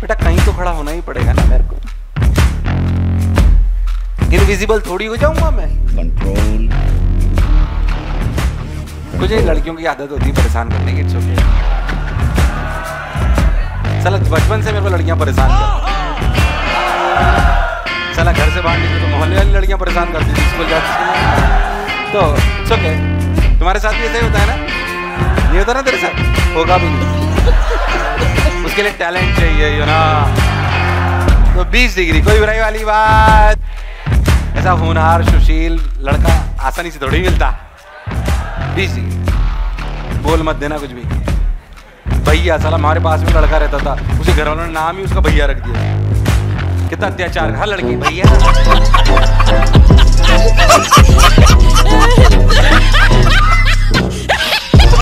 बेटा कहीं तो खड़ा होना ही पड़ेगा ना मेरे को। इनविजिबल थोड़ी हो जाऊँगा मैं। कंट्रोल कुछ ही लड़कियों की आदत होती है परेशान करने की ओके साला बचपन से मेरे को लड़कियाँ परेशान कर साला घर से बाहर निकले तो मोहल्ले वाली लड़कियाँ परेशान करती थी स्कूल जाती थी तो इट्स तुम्हारे साथ भी ऐसा ही होता है ना? नहीं होता ना तेरे साथ? होगा भी नहीं। उसके लिए टैलेंट चाहिए यू ना तो 20 डिग्री, कोई बुराई वाली बात? ऐसा होनहार, सुशील, लड़का आसानी से थोड़ी मिलता। बीस डिग्री। बोल मत देना कुछ भी। भैया, साला हमारे पास में लड़का रहता था, उसे घर वालों ने नाम ही उसका भैया रख दिया। कितना अत्याचार, हर लड़की, भैया।